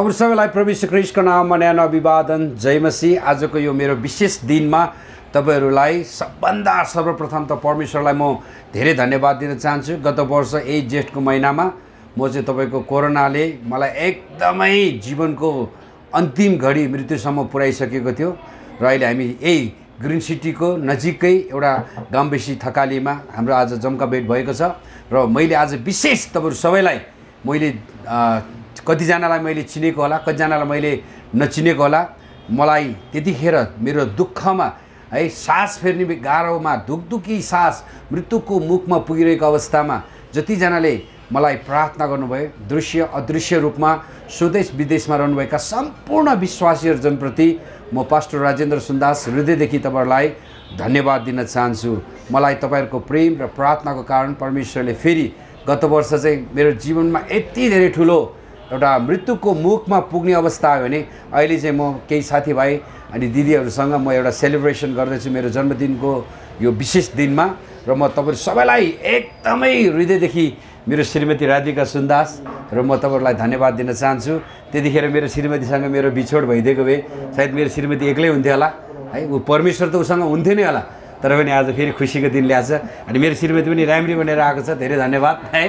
अब सबैलाई प्रभु क्रिस्टको नाममा न्यानो अभिवादन। जय मसी आजको यो मेरो विशेष दिनमा तपाईँहरूलाई सबभन्दा सर्वप्रथम त परमेश्वरलाई म धेरै धन्यवाद दिन चाहन्छु। गत वर्ष यही जेठको महिनामा म चाहिँ तपाईँको कोरोनाले मलाई एकदमै जीवनको अन्तिम घडी मृत्युसम्म पुर्याइसकेको थियो र अहिले हामी यही ग्रिन सिटीको नजिकै एउटा गाउँबेसी थकालीमा हाम्रो आज जम्का भेट भएको छ र मैले आज विशेष तपाईँहरू सबैलाई मैले कतिजनालाई मैले चिनेको होला कतिजनालाई मैले नचिनेको होला मलाई त्यतिखेर मेरो दुःखमा है सास फेर्ने गाह्रोमा धुकधुकी सास मृत्युको मुखमा पुगिरहेको अवस्थामा जतिजनाले मलाई प्रार्थना गर्नुभयो दृश्य अदृश्य रूपमा स्वदेश विदेशमा रहनुभएका सम्पूर्ण विश्वासीहरू जनप्रति म पास्टर राजेन्द्र सुन्दास हृदयदेखि तपाईँहरूलाई धन्यवाद दिन चाहन्छु। मलाई तपाईँहरूको प्रेम र प्रार्थनाको कारण परमेश्वरले फेरि गत वर्ष चाहिँ मेरो जीवनमा यति धेरै ठुलो एउटा मृत्युको मुखमा पुग्ने अवस्था आयो भने अहिले चाहिँ म केही साथीभाइ अनि दिदीहरूसँग म एउटा सेलिब्रेसन गर्दैछु मेरो जन्मदिनको यो विशेष दिनमा र म तपाईँहरू सबैलाई एकदमै हृदयदेखि मेरो श्रीमती राधिका सुन्दास र म तपाईँहरूलाई धन्यवाद दिन चाहन्छु। त्यतिखेर मेरो श्रीमतीसँग मेरो बिछोड भइदिएको भए सायद मेरो श्रीमती एक्लै हुन्थ्यो होला। है ऊ परमेश्वर त उसँग हुन्थ्यो नै होला। तर पनि आज फेरि खुसीको दिन ल्याएको छ। अनि मेरो श्रीमती पनि राम्री बनेर आएको छ। धेरै धन्यवाद। है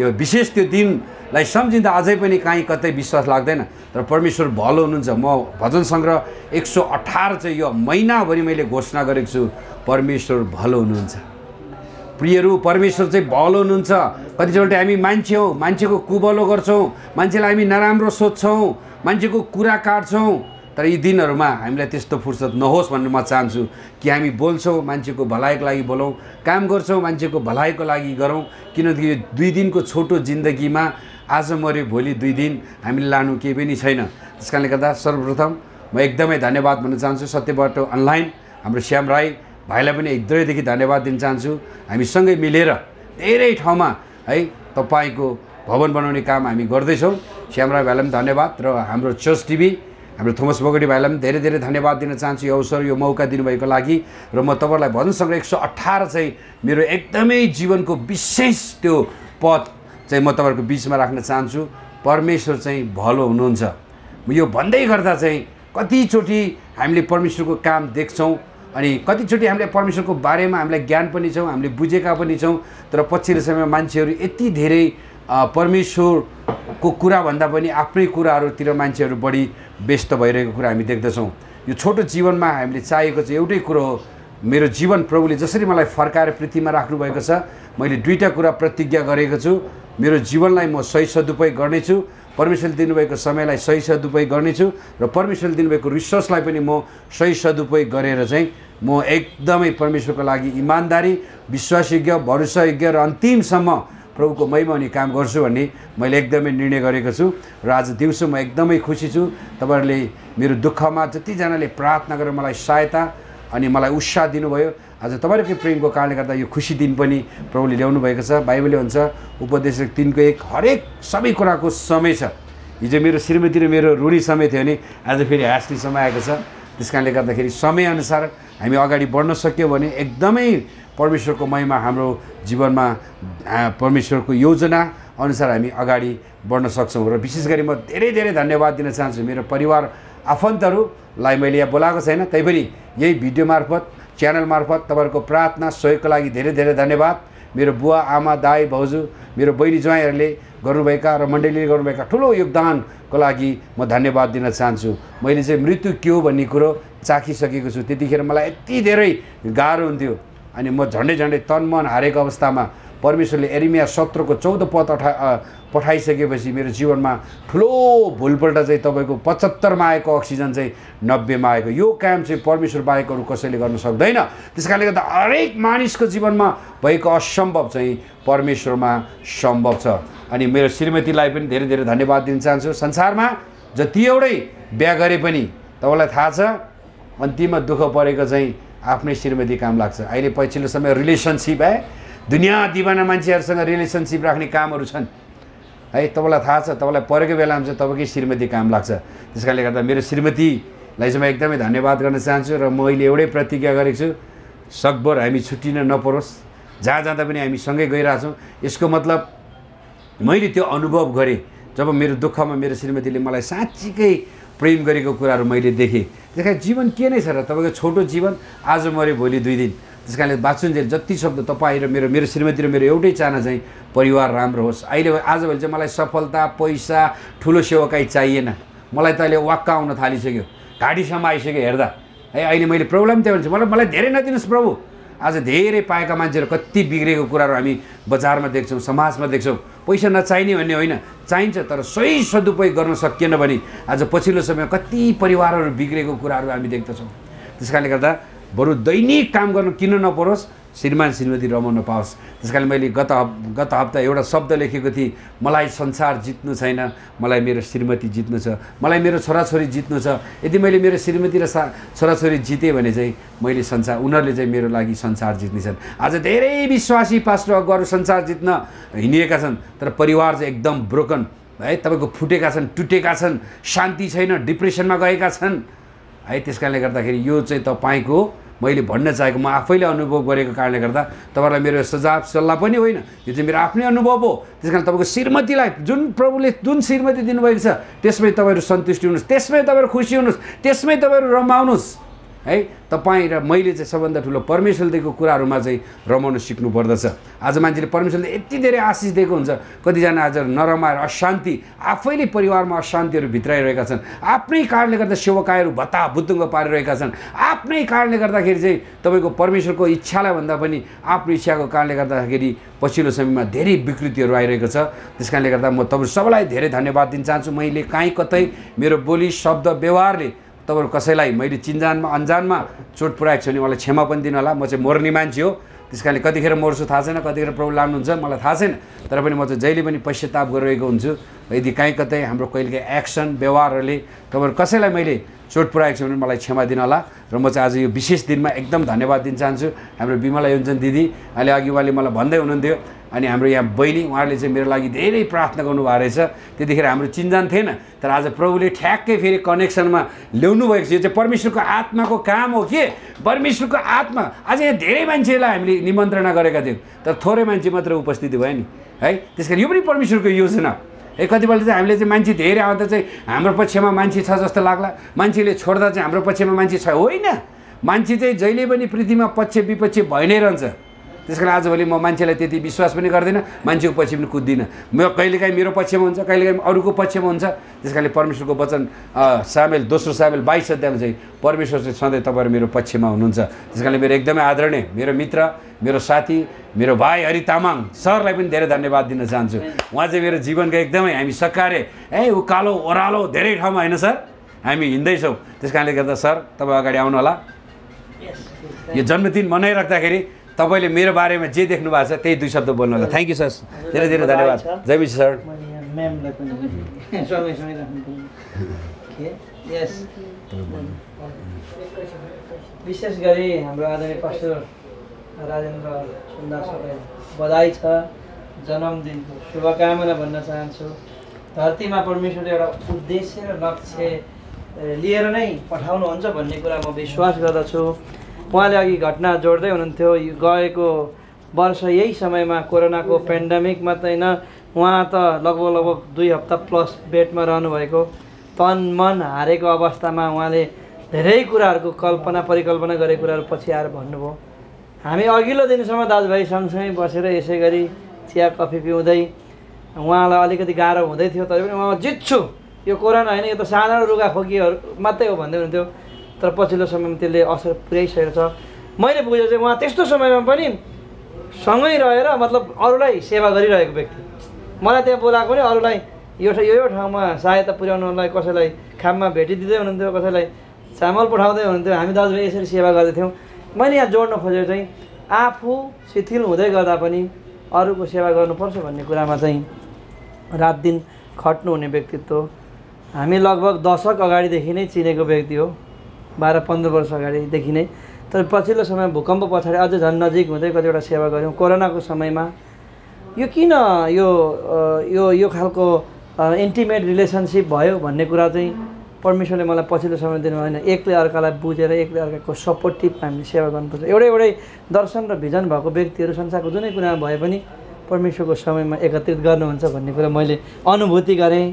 यो विशेष त्यो दिनलाई सम्झिँदा अझै पनि काहीँ कतै विश्वास लाग्दैन। तर परमेश्वर भलो हुनुहुन्छ। म भजन सङ्ग्रह एक सौ अठार चाहिँ यो महिनाभरि मैले घोषणा गरेको छु परमेश्वर भलो हुनुहुन्छ। प्रियहरू परमेश्वर चाहिँ भलो हुनुहुन्छ। कतिचोटि हामी मान्छे हौ मान्छेको कुबलो गर्छौँ। मान्छेलाई हामी नराम्रो सोध्छौँ। मान्छेको कुरा काट्छौँ। तर यी दिनहरूमा हामीलाई त्यस्तो फुर्सद नहोस् भन्ने म चाहन्छु कि हामी बोल्छौँ मान्छेको भलाइको लागि बोलौँ काम गर्छौँ मान्छेको भलाइको लागि गरौँ। किनकि यो दुई दिनको छोटो जिन्दगीमा आज मऱ्यो भोलि दुई दिन हामीले लानु केही पनि छैन। त्यस कारणले गर्दा सर्वप्रथम म एकदमै धन्यवाद भन्न चाहन्छु सत्यबाट अनलाइन। हाम्रो श्याम राई भाइलाई पनि हृदयदेखि धन्यवाद दिन चाहन्छु। हामी सँगै मिलेर धेरै ठाउँमा है तपाईँको भवन बनाउने काम हामी गर्दैछौँ। श्याम राई भाइलाई पनि धन्यवाद र हाम्रो चर्च टिभी हाम्रो थोमस बोगटी भाइलाई पनि धेरै धेरै धन्यवाद दिन चाहन्छु। यो अवसर यो मौका दिनुभएको लागि र म तपाईँलाई भजन सङ्ग्रह एक सौ अठार चाहिँ मेरो एकदमै जीवनको विशेष त्यो पद चाहिँ म तपाईँहरूको बिचमा राख्न चाहन्छु। परमेश्वर चाहिँ भलो हुनुहुन्छ। यो भन्दै गर्दा चाहिँ कतिचोटि हामीले परमेश्वरको काम देख्छौँ अनि कतिचोटि हामीले परमेश्वरको बारेमा हामीलाई ज्ञान पनि छौँ हामीले बुझेका पनि छौँ। तर पछिल्लो समयमा मान्छेहरू यति धेरै अ, परमेश्वरको कुराभन्दा पनि आफ्नै कुराहरूतिर मान्छेहरू बढी व्यस्त भइरहेको कुरा हामी देख्दछौँ। यो छोटो जीवनमा हामीले चाहेको चाहिँ एउटै कुरो हो। मेरो जीवन प्रभुले जसरी मलाई फर्काएर पृथ्वीमा राख्नुभएको छ मैले दुईवटा कुरा प्रतिज्ञा गरेको छु। मेरो जीवनलाई म सही सदुपयोग गर्नेछु। परमेश्वरले दिनुभएको समयलाई सही सदुपयोग गर्नेछु र परमेश्वरले दिनुभएको रिसोर्सलाई पनि म सही सदुपयोग गरेर चाहिँ म एकदमै परमेश्वरको लागि इमान्दारी विश्वासयोग्य भरोसायोग्य र अन्तिमसम्म प्रभुको महिमा हुने काम गर्छु भन्ने मैले एकदमै निर्णय गरेको छु र आज दिउँसो म एकदमै खुसी छु। तपाईँहरूले मेरो दुःखमा जतिजनाले प्रार्थना गरेर मलाई सहायता अनि मलाई उत्साह दिनुभयो। आज तपाईँहरूकै प्रेमको कारणले गर्दा यो खुसी दिन पनि प्रभुले ल्याउनु भएको छ। बाइबलले भन्छ उपदेशक तिनको एक हरेक सबै कुराको समय छ। हिजो मेरो श्रीमती र मेरो रुडी समय थियो भने आज फेरि हाँस्ने समय आएको छ। त्यस कारणले गर्दाखेरि समयअनुसार हामी अगाडि बढ्न सक्यौँ भने एकदमै परमेश्वरको महिमा हाम्रो जीवनमा परमेश्वरको योजना अनुसार हामी अगाडि बढ्न सक्छौँ। र विशेष गरी म धेरै धेरै धन्यवाद दिन चाहन्छु मेरो परिवार आफन्तहरूलाई मैले यहाँ बोलाएको छैन। तैपनि यही भिडियो मार्फत च्यानल मार्फत तपाईँहरूको प्रार्थना सहयोगको लागि धेरै धेरै धन्यवाद। मेरो बुवा आमा दाई भाउजू मेरो बहिनी ज्वाइँहरूले गर्नुभएका र मण्डलीले गर्नुभएका ठुलो योगदानको लागि म धन्यवाद दिन चाहन्छु। मैले चाहिँ मृत्यु के हो भन्ने कुरो चाखिसकेको छु। त्यतिखेर मलाई यति धेरै गाह्रो हुन्थ्यो। अनि म झन्डै झन्डै तन मन हारेको अवस्थामा परमेश्वरले एरिमिया सत्रको चौध पद अठा पठाइसकेपछि मेरो जीवनमा ठुलो भुलपल्ट चाहिँ तपाईँको पचहत्तरमा आएको अक्सिजन चाहिँ नब्बेमा आएको। यो काम चाहिँ परमेश्वर बाहेक अरू कसैले गर्न सक्दैन। त्यस कारणले गर्दा हरेक मानिसको जीवनमा भएको असम्भव चाहिँ परमेश्वरमा सम्भव छ। अनि मेरो श्रीमतीलाई पनि धेरै धेरै धन्यवाद दिन चाहन्छु। संसारमा जति एउटै बिहा गरे पनि तपाईँलाई थाहा छ अन्तिममा दुःख परेको चाहिँ आफ्नै श्रीमती काम लाग्छ। अहिले पछिल्लो समय रिलेसनसिप है। दुनियाँ दिवाना मान्छेहरूसँग रिलेसनसिप राख्ने कामहरू छन्। है तपाईँलाई थाहा छ तपाईँलाई परेको बेलामा चाहिँ तपाईँकै श्रीमती काम लाग्छ। त्यस कारणले गर्दा मेरो श्रीमतीलाई चाहिँ म एकदमै धन्यवाद गर्न चाहन्छु र मैले एउटै प्रतिज्ञा गरेको छु सकभर हामी छुट्टिन नपरोस्। जहाँ जाँदा पनि हामी सँगै गइरहेछौँ। यसको मतलब मैले त्यो अनुभव गरेँ जब मेरो दुःखमा मेरो श्रीमतीले मलाई साँच्चीकै प्रेम गरेको कुराहरू मैले देखेँ। त्यस जीवन के नै छ र तपाईँको छोटो जीवन आज मऱ्यो भोलि दुई दिन। त्यस कारणले बाँचुन्जेल जति सक्दो तपाईँ र मेरो मेरो श्रीमती र मेरो एउटै चाहना चाहिँ परिवार राम्रो होस्। अहिले आजभोलि चाहिँ मलाई सफलता पैसा ठुलो सेवकाई चाहिएन। मलाई त अहिले वाक्क आउन थालिसक्यो। घाँटीसम्म आइसक्यो हेर्दा। है अहिले मैले प्रब्लम त्यही हुन्छ। मलाई मलाई धेरै नदिनुहोस् प्रभु। आज धेरै पाएका मान्छेहरू कति बिग्रेको कुराहरू हामी बजारमा देख्छौँ समाजमा देख्छौँ। पैसा नचाहिने भन्ने होइन। चाहिन्छ तर सही सदुपयोग गर्न सकिएन भने आज पछिल्लो समय कति परिवारहरू बिग्रेको कुराहरू हामी देख्दछौँ। त्यस कारणले गर्दा बरु दैनिक काम गर्नु किन नपरोस्? श्रीमान श्रीमती रमाउन पाओस् त्यस कारण मैले गत गत हप्ता एउटा शब्द लेखेको थिएँ मलाई संसार जित्नु छैन मलाई मेरो श्रीमती जित्नु छ मलाई मेरो छोराछोरी जित्नु छ। यदि मैले मेरो श्रीमती र सा छोराछोरी जितेँ भने चाहिँ मैले संसार उनीहरूले चाहिँ मेरो लागि संसार जित्नेछन् आज धेरै विश्वासी पास्टर अगुवाहरू संसार जित्न हिँडिएका छन् तर परिवार चाहिँ एकदम ब्रोकन। है तपाईँको फुटेका छन् टुटेका छन् शान्ति छैन डिप्रेसनमा गएका छन्। है त्यस कारणले गर्दाखेरि यो चाहिँ तपाईँको मैले भन्न चाहेको म आफैले अनुभव गरेको कारणले गर्दा तपाईँलाई मेरो सजाब सल्लाह पनि होइन। यो चाहिँ मेरो आफ्नै अनुभव हो। त्यस कारण तपाईँको श्रीमतीलाई जुन प्रभुले जुन श्रीमती दिनुभएको छ त्यसमै तपाईँहरू सन्तुष्टि हुनुहोस् त्यसमै तपाईँहरू खुसी हुनुहोस् त्यसमै तपाईँहरू रमाउनुहोस्। है? तपाईँ र मैले चाहिँ सबभन्दा ठुलो परमेश्वरले दिएको कुराहरूमा चाहिँ रमाउन सिक्नु पर्दछ आज मान्छेले परमेश्वरले यति धेरै आशिष दिएको हुन्छ। कतिजना आज नरमाएर अशान्ति आफैले परिवारमा अशान्तिहरू भित्राइरहेका छन्। आफ्नै कारणले गर्दा सेवकायहरू भत्ता भुतुङ्ग पारिरहेका छन्। आफ्नै कारणले गर्दाखेरि चाहिँ तपाईँको परमेश्वरको इच्छालाई भन्दा पनि आफ्नो इच्छाको कारणले गर्दाखेरि पछिल्लो समयमा धेरै विकृतिहरू आइरहेको छ। त्यस कारणले गर्दा म तपाईँ सबैलाई धेरै धन्यवाद दिन चाहन्छु। मैले काहीँ कतै मेरो बोली शब्द व्यवहारले तपाईँहरू कसैलाई मैले चिन्जानमा अन्जानमा चोट पुऱ्याएको छु भने मलाई क्षमा पनि दिनु होला। म चाहिँ मर्ने मान्छे हो। त्यस कारणले कतिखेर मर्छु थाहा छैन कतिखेर प्रभु लाग्नुहुन्छ मलाई थाहा छैन। तर पनि म चाहिँ जहिले पनि पश्चाताप गरिरहेको हुन्छु। यदि काहीँ कतै हाम्रो कहिलेकाहीँ एक्सन व्यवहारहरूले तपाईँहरू कसैलाई मैले चोट पुऱ्याएको छु भने मलाई क्षमा दिनु होला। र म चाहिँ आज यो विशेष दिनमा एकदम धन्यवाद दिन चाहन्छु। हाम्रो बिमला योन्जन दिदी अहिले अघि उहाँले मलाई भन्दै हुनुहुन्थ्यो अनि हाम्रो यहाँ बहिनी उहाँले चाहिँ मेरो लागि धेरै प्रार्थना गर्नुभएको रहेछ। त्यतिखेर हाम्रो चिन्जान थिएन तर आज प्रभुले ठ्याक्कै फेरि कनेक्सनमा ल्याउनु भएको छ। यो चाहिँ परमेश्वरको आत्माको काम हो के? परमेश्वरको आत्मा। आज यहाँ धेरै मान्छेलाई हामीले निमन्त्रणा गरेका थियौँ तर थोरै मान्छे मात्र उपस्थिति भयो नि। है त्यस यो पनि परमेश्वरको योजना। है कतिपल्ट चाहिँ हामीले चाहिँ मान्छे धेरै आउँदा चाहिँ हाम्रो पक्षमा मान्छे छ जस्तो लाग्ला। मान्छेले छोड्दा चाहिँ हाम्रो पक्षमा मान्छे छ होइन। मान्छे चाहिँ जहिले पनि पृथ्वीमा पक्ष विपक्ष भइ नै रहन्छ। त्यस कारण आजभोलि म मान्छेलाई त्यति विश्वास पनि गर्दिनँ मान्छेको पछि पनि कुद्दिनँ। म कहिलेकाहीँ मेरो पक्षमा हुन्छ कहिलेकाहीँ अरूको पक्षमा हुन्छ। त्यस कारणले परमेश्वरको वचन सामेल दोस्रो सामेल बाइस अध्यायमा चाहिँ परमेश्वर चाहिँ सधैँ तपाईँहरू मेरो पक्षमा हुनुहुन्छ। त्यस कारणले मेरो एकदमै आदरणीय मेरो मित्र मेरो साथी मेरो भाइ हरि तामाङ सरलाई पनि धेरै धन्यवाद दिन चाहन्छु। उहाँ चाहिँ मेरो जीवनको एकदमै हामी सकारे ए उकालो ओह्रालो धेरै ठाउँमा होइन सर? हामी हिँड्दैछौँ। त्यस कारणले गर्दा सर तपाईँ अगाडि आउनु होला यो जन्मदिन मनाइराख्दाखेरि तपाईँले मेरो बारेमा जे देख्नु भएको छ त्यही दुई शब्द बोल्नु होला। थ्याङ्क यू सर धेरै धेरै धन्यवाद। जय विश्व सर विशेष गरी हाम्रो आदरणीय पास्टर राजेन्द्र सुन्दासलाई बधाई छ। जन्मदिनको शुभकामना भन्न चाहन्छु। धरतीमा परमेश्वरले एउटा उद्देश्य र लक्ष्य लिएर नै पठाउनुहुन्छ भन्ने कुरा म विश्वास गर्दछु। उहाँले अघि घटना जोड्दै हुनुहुन्थ्यो। गएको वर्ष यही समयमा कोरोनाको पेन्डेमिक मात्रै होइन उहाँ त लगभग लगभग दुई हप्ता प्लस बेडमा रहनुभएको। तन मन हारेको अवस्थामा उहाँले धेरै कुराहरूको कल्पना परिकल्पना गरेको कुराहरू पछि आएर भन्नुभयो। हामी अघिल्लो दिनसम्म दाजुभाइ सँगसँगै बसेर यसै गरी चिया कफी पिउँदै उहाँलाई अलिकति गाह्रो हुँदै थियो तर पनि उहाँ जित्छु। यो कोरोना होइन यो त साधारण रुगाखोकीहरू मात्रै हो भन्दै हुन्थ्यो तर पछिल्लो समयमा त्यसले असर पुर्याइसकेको छ। मैले बुझेको चाहिँ उहाँ त्यस्तो समयमा पनि सँगै रहेर मतलब अरूलाई सेवा गरिरहेको व्यक्ति। मलाई त्यहाँ बोलाएको पनि अरूलाई यो यो ठाउँमा सहायता पुर्याउनलाई कसैलाई खाममा भेटिदिँदै हुनुहुन्थ्यो कसैलाई चामल पठाउँदै हुनुहुन्थ्यो हामी दाजुभाइ यसरी सेवा गर्दैथ्यौँ। मैले यहाँ जोड्न खोजेको चाहिँ आफू शिथिल हुँदै गर्दा पनि अरूको सेवा गर्नुपर्छ भन्ने कुरामा चाहिँ रात दिन खट्नुहुने व्यक्तित्व। हामी लगभग दशक अगाडिदेखि नै चिनेको व्यक्ति हो। बाह्र पन्ध्र वर्ष अगाडिदेखि नै। तर पछिल्लो समय भूकम्प पछाडि अझ झन् नजिक हुँदै कतिवटा सेवा गऱ्यौँ। कोरोनाको समयमा यो किन यो यो यो खालको इन्टिमेट रिलेसनसिप भयो भन्ने कुरा चाहिँ परमेश्वरले मलाई पछिल्लो समय दिनु होइन। एकले अर्कालाई बुझेर एकले अर्काको सपोर्टिभ हामीले सेवा गर्नुपर्छ। एउटै एउटै दर्शन र भिजन भएको व्यक्तिहरू संसारको जुनै कुरामा भए पनि परमेश्वरको समयमा एकत्रित गर्नुहुन्छ भन्ने कुरा मैले अनुभूति गरेँ।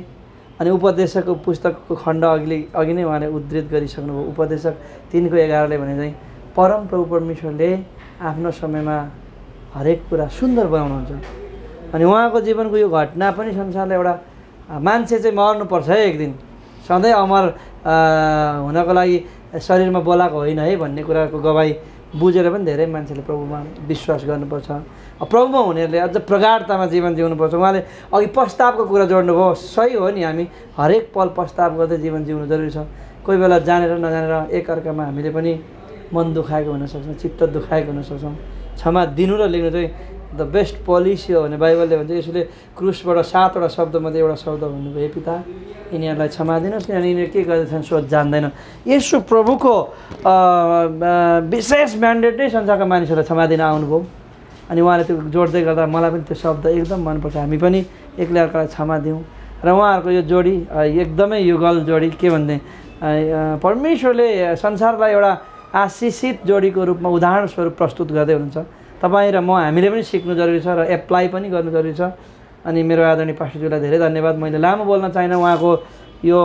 अनि उपदेशकको पुस्तकको खण्ड अघिले अघि नै उहाँले उद्धृत गरिसक्नुभयो। उपदेशक तिनको एघारले भने चाहिँ परम प्रभु परमेश्वरले आफ्नो समयमा हरेक कुरा सुन्दर बनाउनुहुन्छ। अनि उहाँको जीवनको यो घटना पनि संसारलाई एउटा मान्छे चाहिँ मर्नुपर्छ है एक दिन। सधैँ अमर हुनको लागि शरीरमा बोलाएको होइन है भन्ने कुराको गवाई बुझेर पनि धेरै मान्छेले प्रभुमा विश्वास गर्नुपर्छ। प्रभुमा हुनेहरूले अझ प्रगाढतामा जीवन जिउनुपर्छ। उहाँले अघि प्रस्तावको कुरा जोड्नुभयो सही हो नि हामी। हरेक पल प्रस्ताव गर्दै जीवन जिउनु जरुरी छ। कोही बेला जानेर नजानेर एकअर्कामा हामीले पनि मन दुखाएको हुनसक्छौँ चित्त दुखाएको हुनसक्छौँ क्षमा दिनु र लिनु चाहिँ द बेस्ट पोलिसी हो भने बाइबलले भन्छ यसले क्रुसबाट सातवटा शब्दमध्ये एउटा शब्द भन्नुभयो। "हे पिता यिनीहरूलाई क्षमा दिनुहोस् किनभने यिनीहरू के गर्दैछन् सोच जान्दैन यसो प्रभुको विशेष म्यान्डेट नै संसारका मानिसहरूलाई क्षमा दिन आउनुभयो। अनि उहाँले त्यो जोड्दै गर्दा मलाई पनि त्यो शब्द एकदम मनपर्छ। हामी पनि एक्लै अर्कालाई क्षमा दिउँ। र उहाँहरूको यो जोडी एकदमै युगल जोडी के भन्ने परमेश्वरले संसारलाई एउटा आशिषित जोडीको रूपमा उदाहरण स्वरूप प्रस्तुत गर्दै हुनुहुन्छ। तपाईँ र म हामीले पनि सिक्नु जरुरी छ र एप्लाई पनि गर्नु जरुरी छ। अनि मेरो आदरणीय पास्टरज्यूलाई धेरै धन्यवाद। मैले लामो बोल्न चाहिनँ उहाँको यो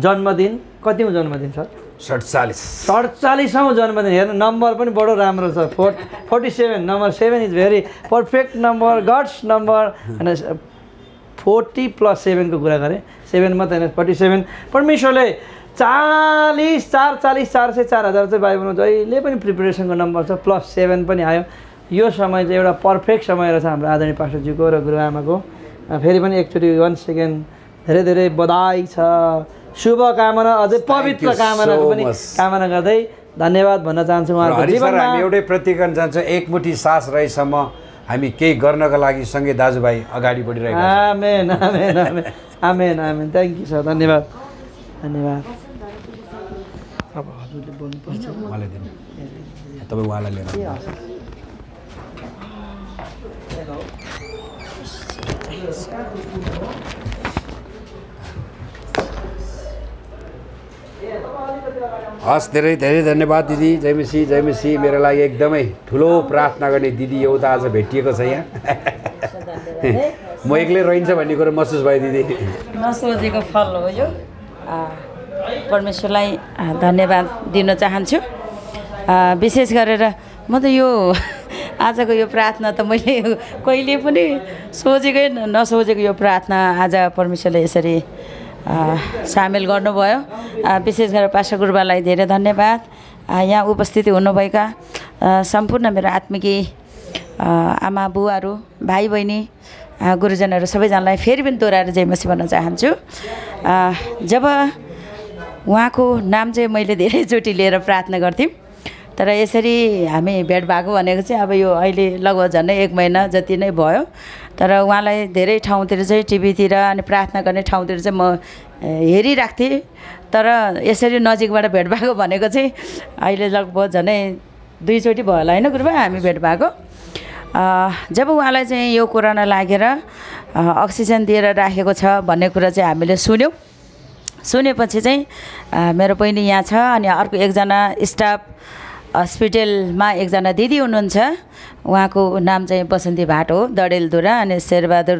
जन्मदिन। कति जन्मदिन छ सडचालिस। सडचालिसौँ जन्मदिन। हेर्नु नम्बर पनि बडो राम्रो छ। Four forty seven number seven is very perfect number God's number. होइन फोर्टी प्लस सेभेनको कुरा गरेँ। सेभेन मात्रै होइन फोर्टी सेभेन। परमेश्वरले चालिस चार चालिस चार सय चार हजार चाहिँ बाइबलमा जहिले पनि प्रिपेरेसनको नम्बर छ प्लस सेभेन पनि आयो। यो समय चाहिँ एउटा पर्फेक्ट समय रहेछ हाम्रो आदरणीय पास्टरज्यूको र गुरुआमाको फेरि पनि एकचोटि वान सेकेन्ड धेरै धेरै बधाई छ। शुभकामना अझै पवित्र कामनाको पनि. कामना गर्दै धन्यवाद भन्न चाहन्छु र उहाँहरूको हरि सर जीवनमा एउटै प्रतीक गर्न चाहन्छौँ एकमुठी सास रहेसम्म हामी केही गर्नको लागि सँगै दाजुभाइ अगाडि बढिरहेका छौँ। Amen amen amen. Amen amen. Thank you sir धन्यवाद। धन्यवाद। हजुरले बोल्नुपर्छ उहाँलाई दिनु तपाईँ उहाँलाई लिएर। हस् धेरै धेरै धन्यवाद दिदी। जयमेसी जयमेसी मेरो लागि एकदमै ठुलो प्रार्थना गर्ने दिदी एउटा आज भेटिएको छ यहाँ। म एक्लै रहन्छ भन्ने कुरो महसुस भयो दिदी। नसोचेको फल हो यो। आ, परमेश्वरलाई धन्यवाद दिन चाहन्छु। विशेष गरेर म त यो आजको यो प्रार्थना त मैले कहिले पनि सोचेकै नसोचेको यो प्रार्थना आज परमेश्वरले यसरी सामेल गर्नुभयो। विशेष गरेर पासा गुरुबालाई धेरै धन्यवाद। यहाँ उपस्थित हुनुभएका सम्पूर्ण मेरो आत्मिकी आमा बुवाहरू भाइ बहिनी गुरुजनहरू सबैजनालाई फेरि पनि दोहोऱ्याएर जयमसी भन्न चाहन्छु। जब उहाँको नाम चाहिँ मैले धेरैचोटि लिएर प्रार्थना गर्थेँ। तर यसरी हामी भेट भएको भनेको चाहिँ अब यो अहिले लगभग झन्डै एक महिना जति नै भयो। तर उहाँलाई धेरै ठाउँतिर चाहिँ टिभीतिर अनि प्रार्थना गर्ने ठाउँतिर चाहिँ म ए, हेरिराख्थेँ। तर यसरी नजिकबाट भेट भएको भनेको चाहिँ अहिले लगभग झन्डै दुईचोटि भयो होला होइन गुरुबा? हामी भेट भएको। जब उहाँलाई चाहिँ यो कोरोना लागेर अक्सिजन दिएर राखेको छ भन्ने कुरा चाहिँ हामीले सुन्यौँ। सुनेपछि चाहिँ मेरो बहिनी यहाँ छ अनि अर्को एकजना स्टाफ हस्पिटलमा एकजना दिदी हुनुहुन्छ। उहाँको नाम चाहिँ बसन्ती भाट हो दडेलधुरा अनि शेरबहादुर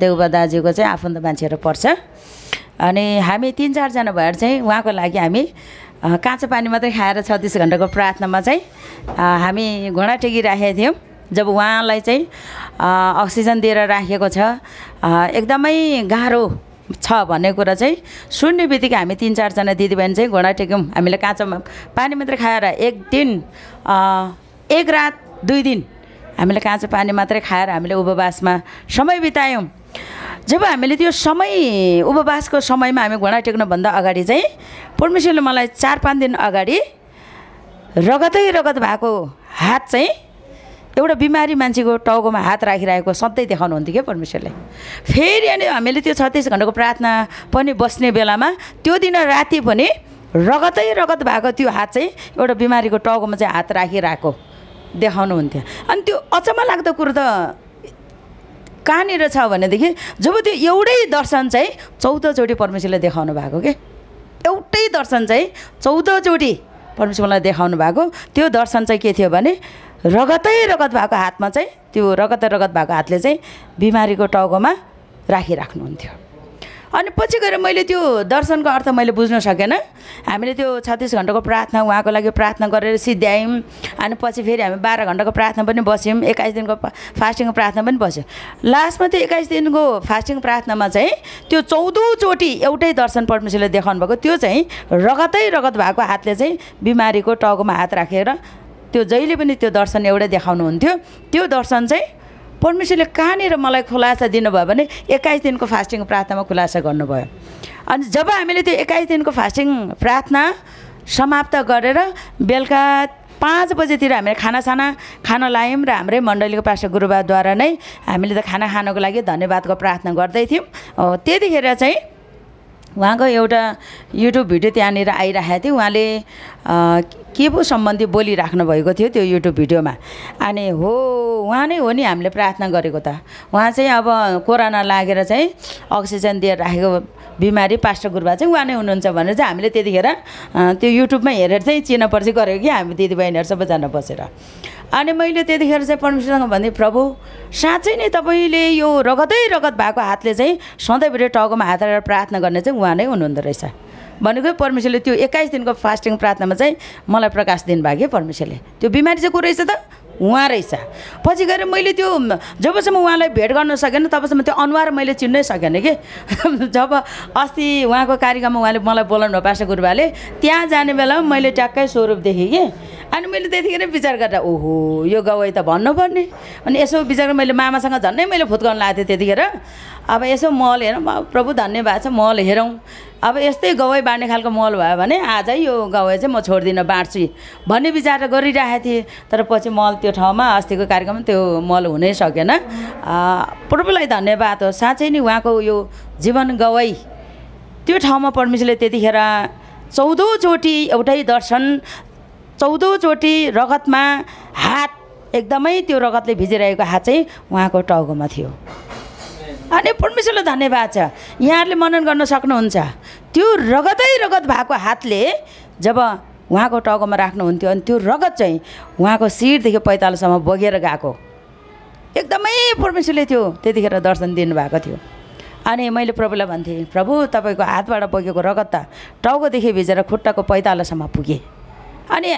देउबा दाजुको चाहिँ आफन्त मान्छेहरू पर्छ। अनि हामी तिन चारजना भएर चाहिँ उहाँको लागि हामी काँचो पानी मात्रै खाएर छत्तिस घन्टाको प्रार्थनामा चाहिँ हामी घोडा टेकिराखेका थियौँ। जब उहाँलाई चाहिँ अक्सिजन दिएर राखेको छ एकदमै गाह्रो छ भन्ने कुरा चाहिँ सुन्ने बित्तिकै हामी तिन चारजना दिदीबहिनी चाहिँ घोडा टेक्यौँ। हामीले काँचोमा पानी मात्रै खाएर एक दिन एक रात दुई दिन हामीले काँचो पानी मात्रै खाएर हामीले उपवासमा समय बितायौँ। जब हामीले त्यो समय उपवासको समयमा हामी घोडा टेक्नुभन्दा अगाडि चाहिँ परमेश्वरले मलाई चार पाँच दिन अगाडि रगतै रगत भएको हात चाहिँ एउटा बिमारी मान्छेको टाउकोमा हात राखिरहेको सधैँ देखाउनुहुन्थ्यो क्या परमेश्वरले। फेरि अनि हामीले त्यो छत्तिस घन्टाको प्रार्थना पनि बस्ने बेलामा त्यो दिन राति पनि रगतै रगत भएको त्यो हात चाहिँ एउटा बिमारीको टाउकोमा चाहिँ हात राखिरहेको देखाउनुहुन्थ्यो अनि त्यो अचम्म लाग्दो कुरो त कहाँनिर छ भनेदेखि जब त्यो एउटै दर्शन चाहिँ चौधचोटि परमेश्वरले देखाउनु भएको के? एउटै दर्शन चाहिँ चौधचोटि परमेश्वरलाई देखाउनु भएको। त्यो दर्शन चाहिँ के थियो भने रगतै रगत भएको हातमा चाहिँ त्यो रगतै रगत भएको हातले चाहिँ बिमारीको टाउकोमा राखिराख्नुहुन्थ्यो। अनि पछि गएर मैले त्यो दर्शनको अर्थ मैले बुझ्न सकेन। हामीले त्यो छत्तिस घन्टाको प्रार्थना उहाँको लागि प्रार्थना गरेर सिद्ध्यायौँ। अनि पछि फेरि हामी बाह्र घन्टाको प्रार्थना पनि बस्यौँ। एक्काइस दिनको फास्टिङको प्रार्थना पनि बस्यौँ। लास्टमा त्यो एक्काइस दिनको फास्टिङ प्रार्थनामा चाहिँ त्यो चौधौँचोटि एउटै दर्शन परमेश्वरले देखाउनु भएको त्यो चाहिँ रगतै रगत भएको हातले चाहिँ बिमारीको टाउकोमा हात राखेर त्यो जहिले पनि त्यो दर्शन एउटै देखाउनुहुन्थ्यो। त्यो दर्शन चाहिँ परमेश्वरले कहाँनिर मलाई खुलासा दिनुभयो भने एक्काइस दिनको फास्टिङ प्रार्थनामा खुलासा गर्नुभयो। अनि जब हामीले त्यो एक्काइस दिनको फास्टिङ प्रार्थना समाप्त गरेर बेलुका पाँच बजेतिर हामीले खानासाना खान लायौँ र हाम्रै मण्डलीको पास्टर गुरुबाद्वारा नै हामीले त खाना खानको लागि धन्यवादको प्रार्थना गर्दै थियौँ। त्यतिखेर चाहिँ उहाँको एउटा युट्युब भिडियो त्यहाँनिर आइरहेको थियो। उहाँले के पो सम्बन्धी बोलिराख्नु भएको थियो त्यो युट्युब भिडियोमा? अनि हो उहाँ नै हो नि हामीले प्रार्थना गरेको त। उहाँ चाहिँ अब कोरोना लागेर चाहिँ अक्सिजन दिएर राखेको बिमारी पास्टर गुरुबा चाहिँ उहाँ नै हुनुहुन्छ भनेर चाहिँ हामीले त्यतिखेर त्यो युट्युबमा हेरेर चाहिँ चिनापर्ची गरेको कि हामी दिदीबहिनीहरू सबैजना बसेर। अनि मैले त्यतिखेर चाहिँ परमेश्वरसँग भने प्रभु साँच्चै नै तपाईँले यो रगतै रगत भएको हातले चाहिँ सधैँभरि टाउकोमा हात हालेर प्रार्थना गर्ने चाहिँ उहाँ नै हुनुहुँदो रहेछ। भनेको परमेश्वरले त्यो एक्काइस दिनको फास्टिङ प्रार्थनामा चाहिँ मलाई प्रकाश दिनुभयो कि परमेश्वरले त्यो बिमारी चाहिँ को रहेछ त? उहाँ रहेछ। पछि गएर मैले त्यो जबसम्म उहाँलाई भेट गर्न सकेन तबसम्म त्यो अनुहार मैले चिन्नै सकेन कि। जब अस्ति उहाँको कार्यक्रममा उहाँले मलाई बोलाउनु भयो पास्टर गुरुबाले त्यहाँ जाने बेलामा मैले ट्याक्कै स्वरूप देखेँ कि। अनि मैले त्यतिखेर विचार गरेर ओहो यो गवाई त भन्नुपर्ने। अनि यसो विचार मैले मामासँग झन्डै मैले फुत्काउनु लागेको थिएँ त्यतिखेर। अब यसो मल हेरौँ। प्रभु धन्यवाद छ मल हेरौँ। अब यस्तै गवाई बाँड्ने खालको मल भयो भने आजै यो गवाई चाहिँ म छोड्दिनँ बाँड्छु। भन्ने विचार गरिरहेको थिएँ। तर पछि मल त्यो ठाउँमा अस्तिको कार्यक्रममा त्यो मल हुनै सकेन। प्रभुलाई धन्यवाद हो। साँच्चै नै उहाँको यो जीवन गवाई त्यो ठाउँमा परमेश्वरले त्यतिखेर चौधौँचोटि एउटै दर्शन चौधौँचोटि रगतमा हात एकदमै त्यो रगतले भिजिरहेको हात चाहिँ उहाँको टाउकोमा थियो। अनि परमेश्वरलाई धन्यवाद छ। यहाँहरूले मनन गर्न सक्नुहुन्छ। त्यो रगतै रगत भएको हातले जब उहाँको टाउकोमा राख्नुहुन्थ्यो अनि त्यो रगत चाहिँ उहाँको शिरदेखि पैतालोसम्म बगेर गएको। एकदमै परमेश्वरले त्यो त्यतिखेर दर्शन दिनुभएको थियो। अनि मैले प्रभुलाई भन्थेँ प्रभु तपाईँको हातबाट बगेको रगत त टाउकोदेखि भिजेर खुट्टाको पैतालोसम्म पुगेँ। अनि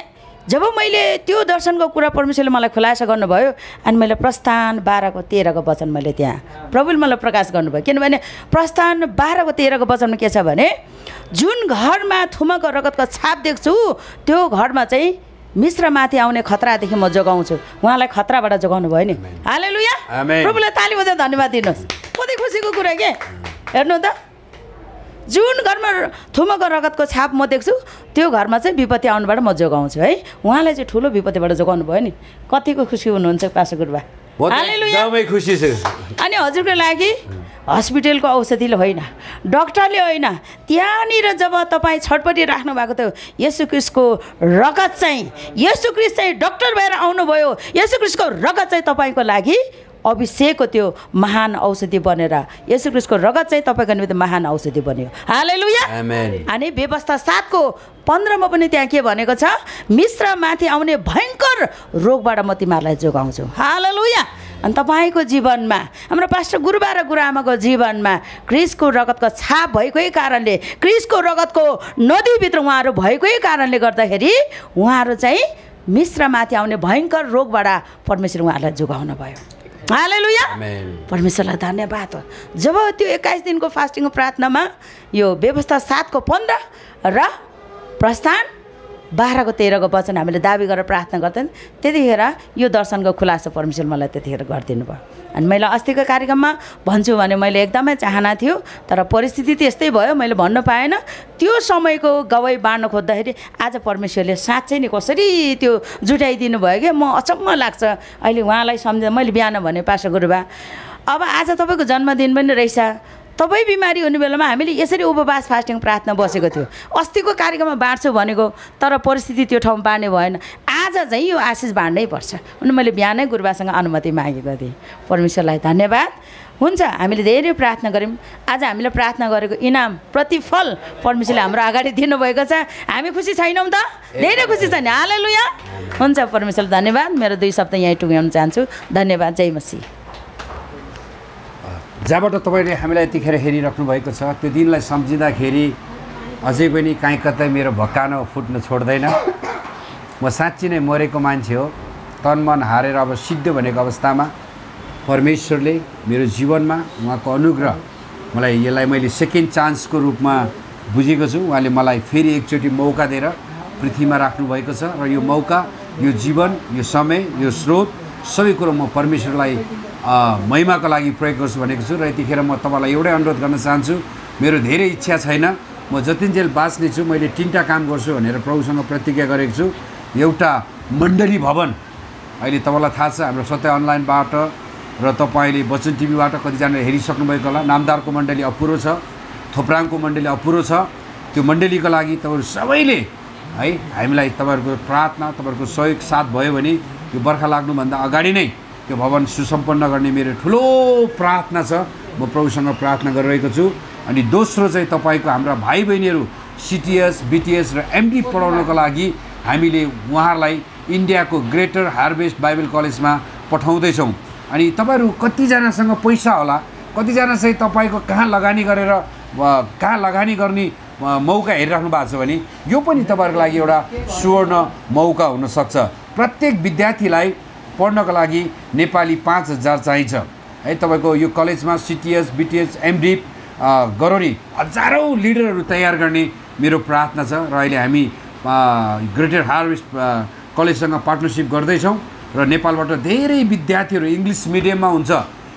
जब मैले त्यो दर्शनको कुरा परमेश्वरले मलाई खुलासा गर्नुभयो अनि मैले प्रस्थान बाह्रको तेह्रको वचन मैले त्यहाँ प्रभुले मलाई प्रकाश गर्नुभयो। किनभने प्रस्थान बाह्रको तेह्रको वचनमा के छ भने जुन घरमा थुमको रगतको छाप देख्छु त्यो घरमा चाहिँ मिश्रमाथि आउने खतरादेखि म जोगाउँछु। उहाँलाई खतराबाट जोगाउनु भयो नि। हाले लुया। प्रभुलाई ताली बजाएर धन्यवाद दिनुहोस्। कति खुसीको कुरा के? हेर्नु त। जुन घरमा थुमको रगतको छाप म देख्छु त्यो घरमा चाहिँ विपत्ति आउनुबाट म जोगाउँछु है? उहाँलाई चाहिँ ठुलो विपत्तिबाट जोगाउनु भयो नि। कतिको खुसी हुनुहुन्छ पासो गुरुबा? अनि हजुरको लागि हस्पिटलको औषधिले होइन डक्टरले होइन त्यहाँनिर जब तपाईँ छटपट्टि राख्नु भएको थियो यसु क्रिस्टको रगत चाहिँ यसु क्रिस्ट चाहिँ डक्टर भएर आउनुभयो। यसु क्रिस्टको रगत चाहिँ तपाईँको लागि अभिषेकको त्यो महान औषधि बनेर यसु क्रिस्टको रगत चाहिँ तपाईँको निमित्त महान औषधि बन्यो। हालेलुया! आमेन अनि व्यवस्था सातको पन्ध्रमा पनि त्यहाँ के भनेको छ? मिश्रमाथि आउने भयङ्कर रोगबाट म तिमीहरूलाई जोगाउँछु। हाललुया! अनि तपाईँको जीवनमा हाम्रो पास्टर गुरुबा र गुरुआमाको जीवनमा क्रिसको रगतको छाप भएकै कारणले क्रिसको रगतको नदीभित्र उहाँहरू भएकै कारणले गर्दाखेरि उहाँहरू चाहिँ मिश्रमाथि आउने भयङ्कर रोगबाट परमेश्वर उहाँहरूलाई जोगाउनु भयो। हालेलुया आमेन परमेश्वरलाई धन्यवाद। हो जब त्यो एक्काइस दिनको फास्टिङ प्रार्थनामा यो व्यवस्था सातको पन्ध्र र प्रस्थान बाह्रको तेह्रको वचन हामीले दाबी गरेर प्रार्थना गर्थ्यौँ त्यतिखेर यो दर्शनको खुलासा परमेश्वर मलाई त्यतिखेर गरिदिनु भयो अनि मैले अस्तिको कार्यक्रममा भन्छु भने मैले एकदमै चाहना थियो तर परिस्थिति त्यस्तै भयो मैले भन्न पाएन। त्यो समयको गवाई बाँड्न खोज्दाखेरि आज परमेश्वरले साँच्चै नै कसरी त्यो जुटाइदिनु भयो कि म अचम्म लाग्छ। अहिले उहाँलाई सम्झ मैले बिहान भने पासा गुरुबा अब आज तपाईँको जन्मदिन पनि रहेछ। तपाईँ बिमारी हुने बेलामा हामीले यसरी उपवास फास्टिङ प्रार्थना बसेको थियो। अस्तिको कार्यक्रममा बाँड्छु भनेको तर परिस्थिति त्यो ठाउँमा बाँड्ने भएन। आज चाहिँ यो आशिष बाँड्नै पर्छ। अनि मैले बिहानै गुरुबासँग अनुमति मागेको थिएँ। परमेश्वरलाई धन्यवाद। हुन्छ हामीले धेरै प्रार्थना गऱ्यौँ। आज हामीले प्रार्थना गरेको इनाम प्रतिफल परमेश्वरले हाम्रो अगाडि दिनुभएको छ। हामी खुसी छैनौँ त? धेरै खुसी छ नि। हालेलुया। हुन्छ परमेश्वर धन्यवाद। मेरो दुई शब्द यहीँ टुङ्ग्याउन चाहन्छु। धन्यवाद। जय मसी जहाँबाट तपाईँले हामीलाई यतिखेर हेरिराख्नु भएको छ त्यो दिनलाई सम्झिँदाखेरि अझै पनि काहीँ कतै मेरो भक्कानो फुट्न छोड्दैन। म साँच्ची नै मरेको मान्छे हो। तन मन हारेर अब सिद्ध भनेको अवस्थामा परमेश्वरले मेरो जीवनमा उहाँको अनुग्रह मलाई यसलाई मैले सेकेन्ड चान्सको रूपमा बुझेको छु। उहाँले मलाई फेरि एकचोटि मौका दिएर पृथ्वीमा राख्नुभएको छ र यो मौका यो जीवन यो समय यो स्रोत सबै कुरो म परमेश्वरलाई महिमाको लागि प्रयोग गर्छु भनेको छु। र यतिखेर म तपाईँलाई एउटै अनुरोध गर्न चाहन्छु मेरो धेरै इच्छा छैन। म जतिन्जेल बाँच्ने छु मैले तिनवटा काम गर्छु भनेर प्रभुसँग प्रतिज्ञा गरेको छु। एउटा मण्डली भवन। अहिले तपाईँलाई थाहा छ हाम्रो सत्य अनलाइनबाट र तपाईँले वचन टिभीबाट कतिजनाले हेरिसक्नु भएको होला। नामदारको मण्डली अपुरो छ थोप्राङको मण्डली अपुरो छ। त्यो मण्डलीको लागि तपाईँहरू सबैले है हामीलाई तपाईँहरूको प्रार्थना तपाईँहरूको सहयोग साथ भयो भने यो बर्खा लाग्नुभन्दा अगाडि नै त्यो भवन सुसम्पन्न गर्ने मेरो ठुलो प्रार्थना छ। म प्रभुसँग प्रार्थना गरिरहेको छु। अनि दोस्रो चाहिँ तपाईँको हाम्रा भाइ बहिनीहरू सिटिएस बिटिएस र एमडी पढाउनको लागि हामीले उहाँहरूलाई इन्डियाको ग्रेटर हार्भेस्ट बाइबल कलेजमा पठाउँदैछौँ। अनि तपाईँहरू कतिजनासँग पैसा होला कतिजना चाहिँ तपाईँको कहाँ लगानी गरेर कहाँ लगानी गर्ने मौका हेरिराख्नु भएको छ भने यो पनि तपाईँहरूको लागि एउटा सुवर्ण मौका हुनसक्छ। प्रत्येक विद्यार्थीलाई पढ्नको लागि नेपाली पाँच हजार चाहिन्छ। है तपाईँको यो कलेजमा सिटिएस बिटिएस एमडिप गरोनी हजारौँ लिडरहरू तयार गर्ने मेरो प्रार्थना छ र अहिले हामी ग्रेटर हार्भेस्ट अ, कलेजसँग पार्टनरसिप गर्दैछौँ र नेपालबाट धेरै विद्यार्थीहरू इङ्ग्लिस मिडियममा हुन्छ।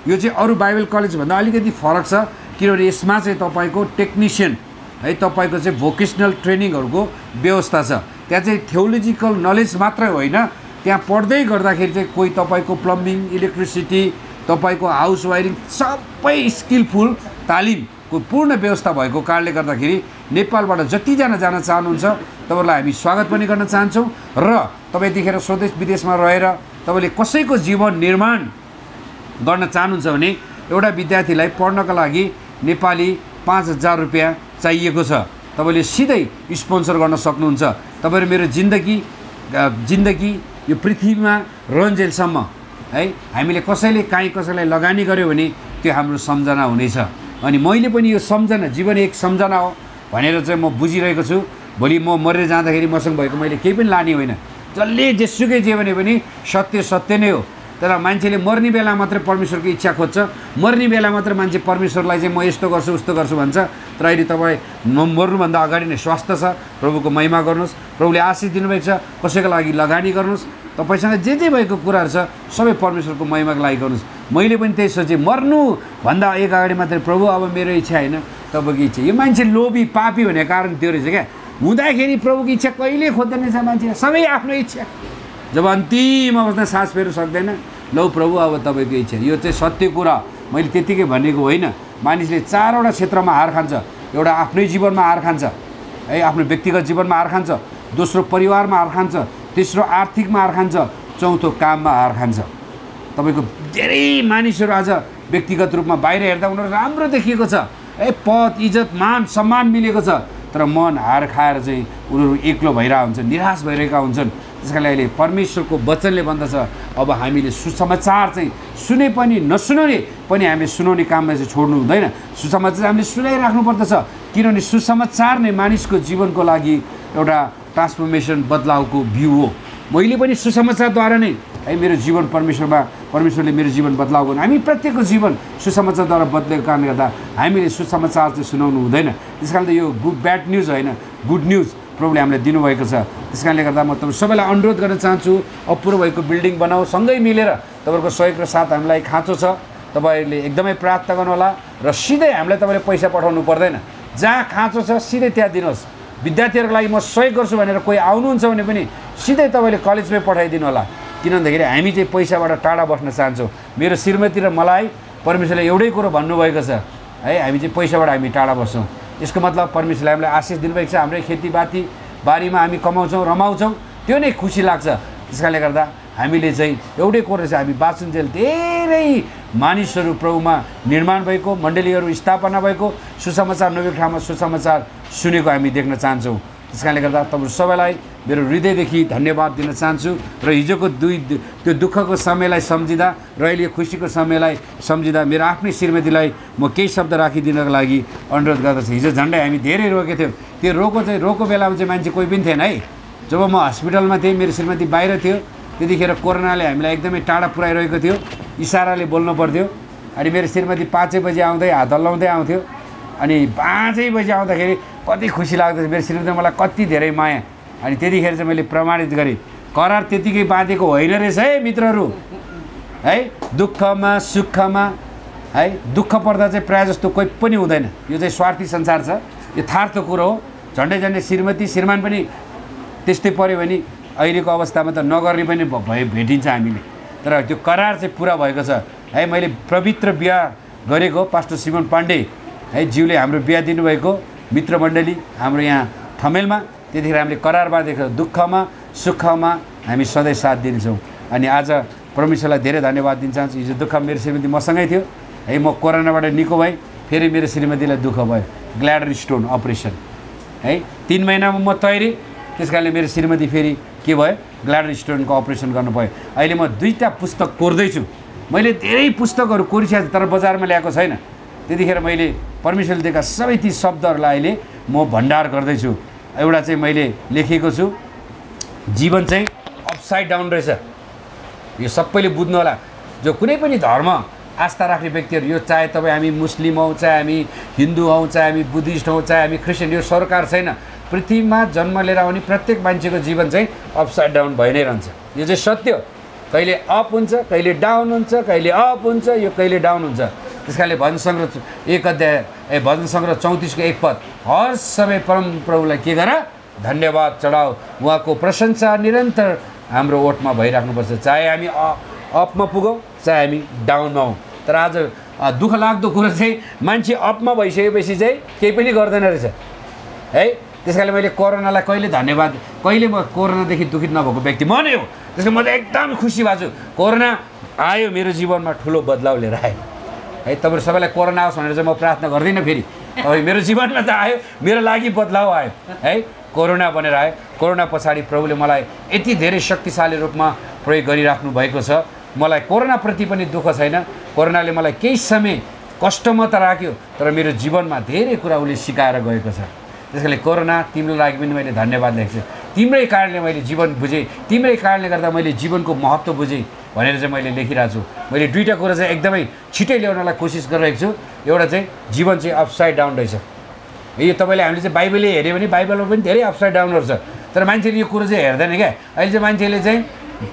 यो चाहिँ अरू बाइबल कलेजभन्दा अलिकति फरक छ किनभने यसमा चाहिँ तपाईँको टेक्निसियन है तपाईँको चाहिँ भोकेसनल ट्रेनिङहरूको व्यवस्था छ। त्यहाँ चाहिँ थियोलोजिकल नलेज मात्रै होइन। त्यहाँ पढ्दै गर्दाखेरि चाहिँ कोही तपाईँको प्लम्बिङ इलेक्ट्रिसिटी तपाईँको हाउस वायरिङ सबै स्किलफुल तालिमको पूर्ण व्यवस्था भएको कारणले गर्दाखेरि नेपालबाट जतिजना जान चाहनुहुन्छ तपाईँहरूलाई हामी स्वागत पनि गर्न चाहन्छौँ र तपाईँ यतिखेर स्वदेश विदेशमा रहेर तपाईँले कसैको जीवन निर्माण गर्न चाहनुहुन्छ भने एउटा विद्यार्थीलाई पढ्नका लागि नेपाली पाँच हजार रुपियाँ चाहिएको छ। तपाईँले सिधै स्पोन्सर गर्न सक्नुहुन्छ। तपाईँहरू मेरो जिन्दगी जिन्दगी यो पृथ्वीमा रन्जेलसम्म है हामीले कसैले काहीँ कसैलाई लगानी गऱ्यो भने त्यो हाम्रो सम्झना हुनेछ। अनि मैले पनि यो सम्झना जीवन एक सम्झना हो भनेर चाहिँ म बुझिरहेको छु। भोलि म मरेर जाँदाखेरि मसँग भएको मैले केही पनि लाने होइन। जसले जेसुकै जे भने पनि सत्य सत्य नै हो। तर मान्छेले मर्ने बेला मात्रै परमेश्वरको इच्छा खोज्छ। मर्ने बेला मात्र मान्छे परमेश्वरलाई चाहिँ म यस्तो गर्छु उस्तो गर्छु भन्छ। तर अहिले तपाईँ मर्नुभन्दा अगाडि नै स्वास्थ्य छ। प्रभुको महिमा गर्नुहोस्। प्रभुले आशिष दिनुभएको छ। कसैको लागि लगानी गर्नुहोस्। तपाईँसँग जे जे भएको कुराहरू छ सबै परमेश्वरको महिमाको लागि गर्नुहोस्। मैले पनि त्यही सोचेँ मर्नुभन्दा एक अगाडि मात्रै प्रभु अब मेरो इच्छा होइन। तपाईँको इच्छा। यो मान्छे लोभी पापी भन्ने कारण त्यो रहेछ क्या। हुँदाखेरि प्रभुको इच्छा कहिले खोज्दैन रहेछ मान्छे सबै आफ्नो इच्छा। जब अन्तिम अवस्था सास फेर्नु सक्दैन लौ प्रभु अब तपाईँको इच्छा। यो चाहिँ सत्य कुरा। मैले त्यत्तिकै भनेको होइन। मानिसले चारवटा क्षेत्रमा हार खान्छ। एउटा आफ्नै जीवनमा हार खान्छ। है आफ्नो व्यक्तिगत जीवनमा हार खान्छ। दोस्रो परिवारमा हार खान्छ। तेस्रो आर्थिकमा हार खान्छ। चौथो काममा हार खान्छ। तपाईँको धेरै मानिसहरू आज व्यक्तिगत रूपमा बाहिर हेर्दा उनीहरू राम्रो देखिएको छ। ए पद इज्जत मान सम्मान मिलेको छ। तर मन हार खाएर चाहिँ उनीहरू एक्लो भइरहेको हुन्छन् निराश भइरहेका हुन्छन्। त्यस कारणले अहिले परमेश्वरको वचनले भन्दछ अब हामीले सुसमाचार चाहिँ सुने पनि नसुनाउने पनि हामीले सुनाउने काममा चाहिँ छोड्नु हुँदैन। सुसमाचार हामीले सुनाइराख्नु पर्दछ किनभने सुसमाचार नै मानिसको जीवनको लागि एउटा ट्रान्सफर्मेसन बदलावको भ्यू हो। मैले पनि सुसमाचारद्वारा नै है मेरो जीवन परमेश्वरमा परमेश्वरले मेरो जीवन बदलाव गर्नु हामी प्रत्येकको जीवन सुसमाचारद्वारा बदलेको कारणले गर्दा हामीले सुसमाचार चाहिँ सुनाउनु हुँदैन। त्यस कारणले यो गुड ब्याड न्युज होइन गुड न्युज प्रभुले हामीलाई दिनुभएको छ। त्यस कारणले गर्दा म तपाईँ सबैलाई अनुरोध गर्न चाहन्छु अपुरो भएको बिल्डिङ बनाऊ सँगै मिलेर तपाईँहरूको सहयोग र साथ हामीलाई खाँचो छ। तपाईँहरूले एकदमै प्रार्थना गर्नुहोला र सिधै हामीलाई तपाईँले पैसा पठाउनु पर्दैन। जहाँ खाँचो छ सिधै त्यहाँ दिनुहोस्। विद्यार्थीहरूको लागि म सहयोग गर्छु भनेर कोही आउनुहुन्छ भने पनि सिधै तपाईँले कलेजमै पठाइदिनु होला। किन भन्दाखेरि हामी चाहिँ पैसाबाट टाढा बस्न चाहन्छौँ। मेरो श्रीमती र मलाई परमेश्वरले एउटै कुरो भन्नुभएको छ। है हामी चाहिँ पैसाबाट हामी टाढा बस्छौँ। यसको मतलब परमेश्वरले हामीलाई आशिष दिनुभएको छ। हाम्रै खेतीपाती बारीमा हामी कमाउँछौँ रमाउँछौँ। त्यो नै खुसी लाग्छ। त्यस कारणले गर्दा हामीले चाहिँ एउटै कोर चाहिँ हामी बाँचुन्जेल धेरै मानिसहरू प्रभुमा निर्माण भएको मण्डलीहरू स्थापना भएको सुसमाचार नभएको ठाउँमा सुसमाचार सुनेको हामी देख्न चाहन्छौँ। त्यस कारणले गर्दा तपाईँहरू सबैलाई मेरो हृदयदेखि धन्यवाद दिन चाहन्छु र हिजोको दुई त्यो दुःखको समयलाई सम्झिँदा र अहिले खुसीको समयलाई सम्झिँदा मेरो आफ्नै श्रीमतीलाई म केही शब्द राखिदिनको लागि अनुरोध गर्दछु। हिजो झन्डै हामी धेरै रोकेको थियौँ। त्यो रोको चाहिँ रोको बेलामा चाहिँ मान्छे कोही पनि थिएन है। जब म हस्पिटलमा थिएँ मेरो श्रीमती बाहिर थियो त्यतिखेर कोरोनाले हामीलाई एकदमै टाढा पुऱ्याइरहेको थियो। इसाराले बोल्नु पर्थ्यो। अनि मेरो श्रीमती पाँचै बजी आउँदै हात हल्लाउँदै आउँथ्यो। अनि पाँचै बजी आउँदाखेरि कति खुसी लाग्दछ मेरो श्रीमतीले मलाई कति धेरै माया। अनि त्यतिखेर चाहिँ मैले प्रमाणित गरेँ। करार त्यतिकै बाँधेको होइन रहेछ है मित्रहरू। है दुःखमा सुखमा है दुःख पर्दा चाहिँ प्रायः जस्तो कोही पनि हुँदैन। यो चाहिँ स्वार्थी संसार छ। यो थार्थ कुरो हो। झन्डै झन्डै श्रीमती श्रीमान पनि त्यस्तै पऱ्यो भने अहिलेको अवस्थामा त नगर्ने पनि भए भेटिन्छ हामीले। तर त्यो करार चाहिँ पुरा भएको छ। है मैले पवित्र बिहा गरेको पास्टर सिमन पाण्डे। है ज्यूले हाम्रो बिहा दिनुभएको। मित्र मण्डली हाम्रो यहाँ ठमेलमा त्यतिखेर हामीले करार बाँधेको छ। दुःखमा सुखमा हामी सधैँ साथ दिन्छौँ। अनि आज परमेश्वरलाई धेरै धन्यवाद दिन चाहन्छु। हिजो दुःख मेरो श्रीमती मसँगै थियो। है म कोरोनाबाट निको भएँ फेरि मेरो श्रीमतीलाई दुःख भयो। ग्ल्याडर स्टोन अपरेसन है तिन महिनामा म तयारी त्यस कारणले मेरो श्रीमती फेरि के भयो? ग्ल्याडर स्टोनको अपरेसन गर्नु भयो। अहिले म दुईवटा पुस्तक कोर्दैछु। मैले धेरै पुस्तकहरू कोरिसकेको तर बजारमा ल्याएको छैन। त्यतिखेर मैले परमेश्वरले दिएका सबै ती शब्दहरूलाई अहिले म भण्डार गर्दैछु। एउटा चाहिँ मैले लेखेको छु जीवन चाहिँ अपसाइड डाउन रहेछ। यो सबैले बुझ्नु होला। जो कुनै पनि धर्म आस्था राख्ने व्यक्तिहरू यो चाहे तपाईँ हामी मुस्लिम हौँ चाहे हामी हिन्दू हौँ चाहे हामी बुद्धिस्ट हौँ चाहे हामी क्रिस्चियन यो सरकार छैन। पृथ्वीमा जन्म लिएर आउने प्रत्येक मान्छेको जीवन चाहिँ अपसाइड डाउन भइ नै रहन्छ। यो चाहिँ सत्य कहिले अप हुन्छ कहिले डाउन हुन्छ कहिले अप हुन्छ यो कहिले डाउन हुन्छ। त्यस कारणले भजन सङ्ग्रह एक अध्याय ए भजन सङ्ग्रह चौतिसको एक पद। हर समय परम प्रभुलाई के गर? धन्यवाद चढाऊ उहाँको प्रशंसा निरन्तर हाम्रो ओठमा भइराख्नुपर्छ। चाहे हामी अपमा पुगौँ चाहे हामी डाउनमा हौँ। तर आज दुःख लाग्दो कुरो चाहिँ मान्छे अपमा भइसकेपछि चाहिँ केही पनि गर्दैन रहेछ। है? त्यस कारणले मैले कोरोनालाई कहिले धन्यवाद कहिले म कोरोनादेखि दुखित नभएको व्यक्ति म नै हो म त एकदम खुसी भएको छु। कोरोना आयो मेरो जीवनमा ठुलो बदलाउ लिएर आयो। है तपाईँहरू सबैलाई कोरोना आओस् भनेर चाहिँ म प्रार्थना गर्दिनँ फेरि। अब मेरो जीवनमा त आयो मेरो लागि बदलाउ आयो है? कोरोना बनेर आयो। कोरोना पछाडि प्रभुले मलाई यति धेरै शक्तिशाली रूपमा प्रयोग गरिराख्नु भएको छ। मलाई कोरोनाप्रति पनि दुःख छैन। कोरोनाले मलाई केही समय कष्टमा त राख्यो तर मेरो जीवनमा धेरै कुरा उसले सिकाएर गएको छ। त्यस कारणले कोरोना तिम्रो लागि पनि मैले धन्यवाद लेख्छु। तिम्रै कारणले मैले जीवन बुझेँ। तिम्रै कारणले गर्दा मैले जीवनको महत्त्व बुझेँ भनेर चाहिँ मैले लेखिरहेको छु। मैले दुईवटा कुरा चाहिँ एकदमै छिटै ल्याउनलाई कोसिस गरिरहेको छु। एउटा चाहिँ जीवन चाहिँ अपसाइड डाउन रहेछ। यो तपाईँले हामीले चाहिँ बाइबलले हेऱ्यो भने बाइबलमा पनि धेरै अपसाइड डाउनहरू छ तर मान्छेले यो कुरो चाहिँ हेर्दैन क्या। अहिले चाहिँ मान्छेले चाहिँ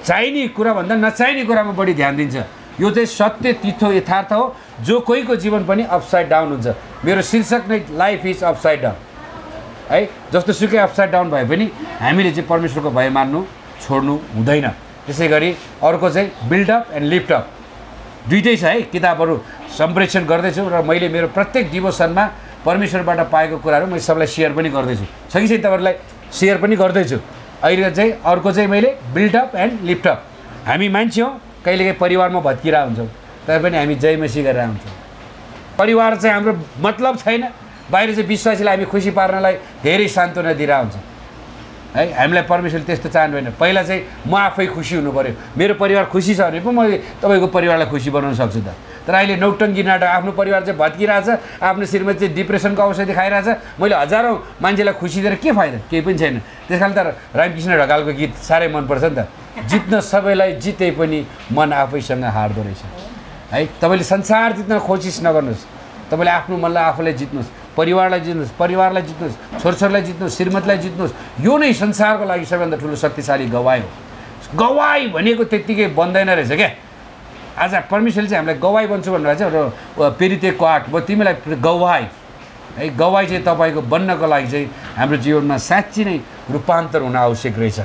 चाहिने कुराभन्दा नचाहिने कुरामा बढी ध्यान दिन्छ। यो चाहिँ सत्य तिथो यथार्थ हो। जो कोहीको जीवन पनि अपसाइड डाउन हुन्छ। मेरो शीर्षक नै लाइफ इज अपसाइड डाउन है? जस्तो सुकै अपसाइड डाउन भए पनि हामीले चाहिँ परमेश्वरको भय मान्नु छोड्नु हुँदैन। त्यसै गरी अर्को चाहिँ बिल्डअप एन्ड लिफ्टअप दुइटै छ है किताबहरू सम्प्रेषण गर्दैछु र मैले मेरो प्रत्येक डिभोसनमा परमेश्वरबाट पाएको कुराहरू मैले सबलाई सेयर पनि गर्दैछु। छ कि छैन तपाईँहरूलाई? सेयर पनि गर्दैछु। अहिले चाहिँ अर्को चाहिँ मैले बिल्डअप एन्ड लिफ्टअप हामी मान्छे हौँ कहिलेकाहीँ परिवारमा भत्किरहेको हुन्छौँ तर पनि हामी जयमसी गरेर आउँछौँ। परिवार चाहिँ हाम्रो मतलब छैन। बाहिर चाहिँ विश्वासीलाई हामी खुसी पार्नलाई धेरै सान्त्वना दिइरहेको हुन्छ है हामीलाई परमेश्वरले त्यस्तो चाहनु भएन पहिला चाहिँ म आफै खुसी हुनु पऱ्यो मेरो परिवार खुसी छ भने पो म तपाईँको परिवारलाई खुसी बनाउन सक्छु त। तर अहिले नौटङ्गी नाटक आफ्नो परिवार चाहिँ भत्किरहेछ आफ्नो श्रीमती चाहिँ डिप्रेसनको औषधि खाइरहेछ मैले हजारौँ मान्छेलाई खुसी दिएर के फाइदा? केही पनि छैन। त्यस कारण त रामकृष्ण ढकालको गीत साह्रै मनपर्छ नि त। जित्न सबैलाई जिते पनि मन आफैसँग हार्दो रहेछ। है तपाईँले संसार जित्न कोसिस नगर्नुहोस्। तपाईँले आफ्नो मनलाई आफूलाई जित्नुहोस्। परिवारलाई जित्नुहोस् परिवारलाई जित्नुहोस् छोरछोरीलाई जित्नुहोस् श्रीमतीलाई जित्नुहोस् यो नै संसारको लागि सबैभन्दा ठुलो शक्तिशाली गवाई हो। गवाई भनेको त्यत्तिकै बन्दैन रहेछ क्या। आज परमेश्वरले चाहिँ हामीलाई गवाई बन्छु भनेर चाहिँ र पेरितेको आठ म तिमीलाई गवाई। है गवाई चाहिँ तपाईँको बन्नको लागि चाहिँ हाम्रो जीवनमा साँच्ची नै रूपान्तर हुन आवश्यक रहेछ।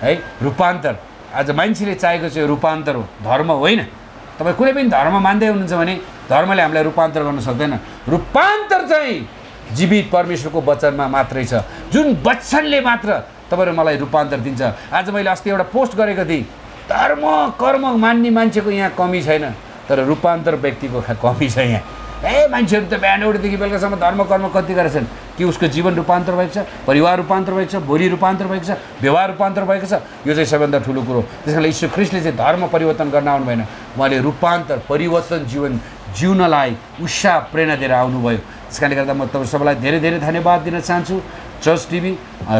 है रूपान्तर। आज मान्छेले चाहेको चाहिँ रूपान्तर हो धर्म होइन। तपाईँ कुनै पनि धर्म मान्दै हुनुहुन्छ भने धर्मले हामीलाई रूपान्तर गर्न सक्दैन। रूपान्तर चाहिँ जीवित परमेश्वरको वचनमा मात्रै छ। जुन वचनले मात्र तपाईँहरू मलाई रूपान्तर दिन्छ। आज मैले अस्ति एउटा पोस्ट गरेको थिएँ। धर्म कर्म मान्ने मान्छेको यहाँ कमी छैन। तर रूपान्तर व्यक्तिको कमी छ यहाँ। ए मान्छेहरू त बिहान उठेदेखि बेलुकासम्म धर्म कर्म कति गरेछन् कि उसको जीवन रूपान्तर भएको छ? परिवार रूपान्तर भएको छ? भोलि रूपान्तर भएको छ? व्यवहार रूपान्तर भएको छ? यो चाहिँ सबैभन्दा ठुलो कुरो त्यस कारण ईश्वर ख्रिस्टले चाहिँ धर्म परिवर्तन गर्न आउनु भएन उहाँले रूपान्तर परिवर्तन जीवन जिउनलाई उत्साह प्रेरणा दिएर आउनुभयो। त्यस कारणले गर्दा म तपाईँ सबैलाई धेरै धेरै धन्यवाद दिन चाहन्छु। चर्च टिभी